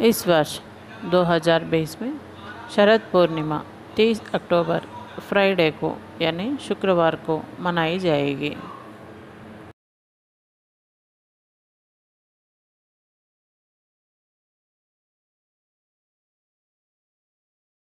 इस वर्ष 2020 में शरद पूर्णिमा 30 अक्टूबर फ्राइडे को, यानी शुक्रवार को मनाई जाएगी।